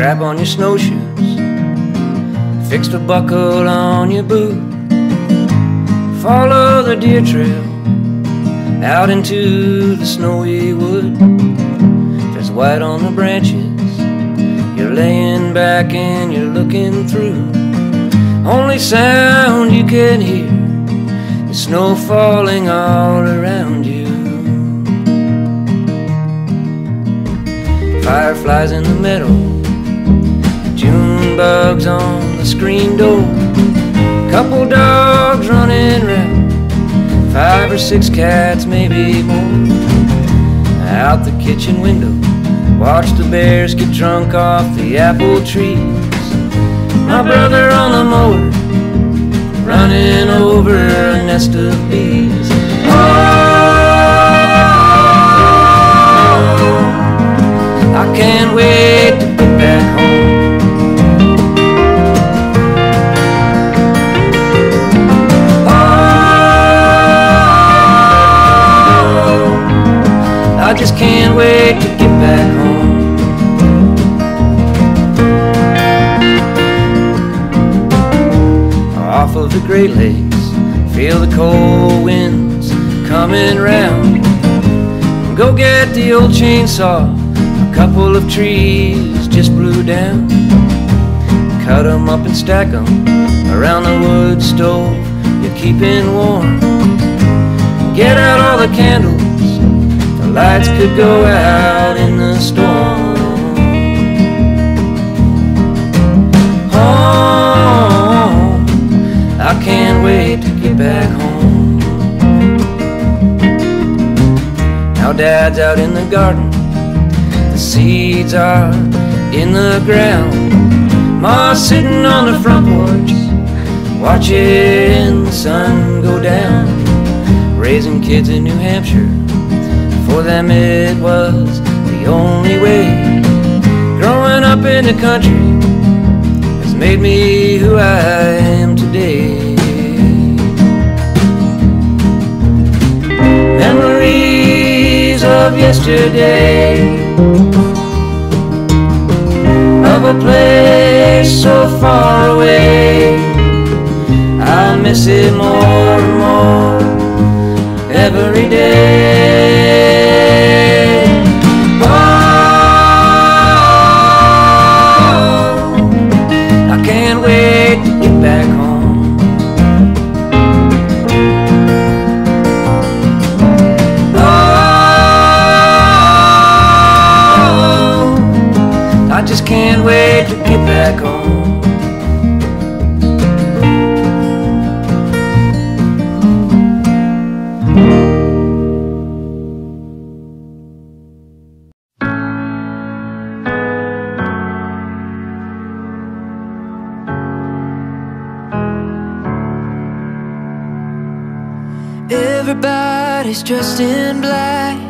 strap on your snowshoes, fix the buckle on your boot, follow the deer trail out into the snowy wood. There's white on the branches, you're laying back and you're looking through. Only sound you can hear is snow falling all around you. Fireflies in the meadow, Bugs on the screen door, couple dogs running round, five or six cats, maybe more. Out the kitchen window, watch the bears get drunk off the apple trees. My brother on the mower, running over a nest of bees. Oh, I can't wait can't wait to get back home. Off of the Great Lakes, feel the cold winds coming round. Go get the old chainsaw, a couple of trees just blew down. Cut 'em up and stack 'em around the wood stove, you're keeping warm. Get out all the candles, lights could go out in the storm. Home, I can't wait to get back home. Now dad's out in the garden, the seeds are in the ground. Ma's sitting on the front porch, watching the sun go down. Raising kids in New Hampshire, for them it was the only way. Growing up in the country has made me who I am today. Memories of yesterday of a place so far away. I miss it more just can't wait to get back home. Everybody's dressed in black.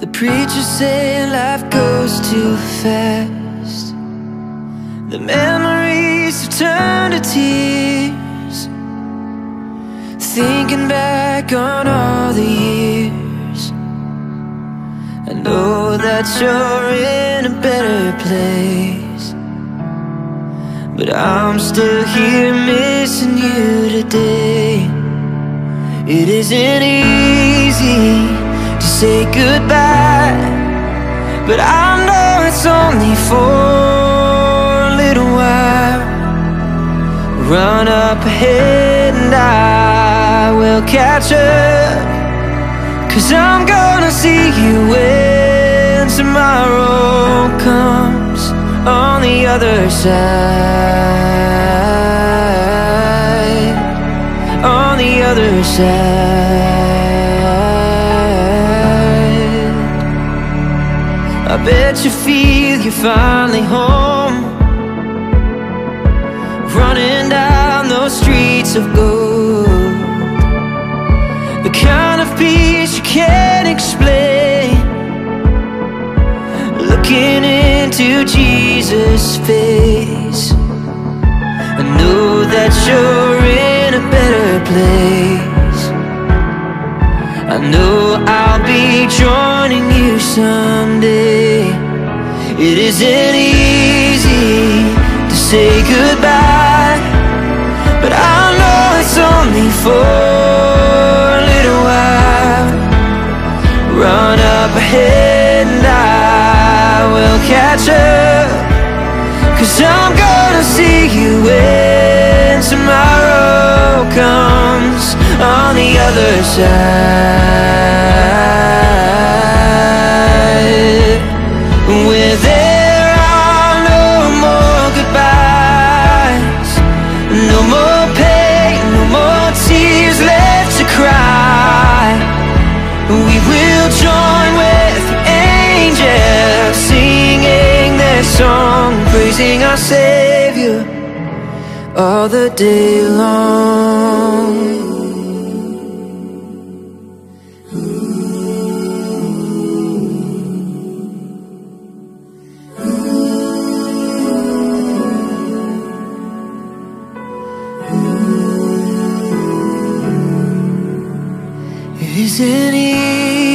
The preacher's saying life goes too fast. The memories have turned to tears. Thinking back on all the years. I know that you're in a better place. But I'm still here missing you today. It isn't easy say goodbye, but I know it's only for a little while. Run up ahead and I will catch up. Cause I'm gonna see you when tomorrow comes on the other side. On the other side. Bet you feel you're finally home. Running down those streets of gold. The kind of peace you can't explain. Looking into Jesus' face. I know that you're in a better place. I know I'll be joining you someday. It isn't easy to say goodbye But I know it's only for a little while. Run up ahead and I will catch up Cause I'm gonna see you when tomorrow comes on the other side We will join with the angels Singing their song, praising our Savior All the day long. It isn't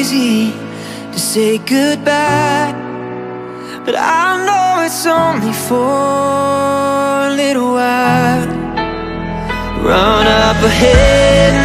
easy to say goodbye But I know it's only for a little while. Run up ahead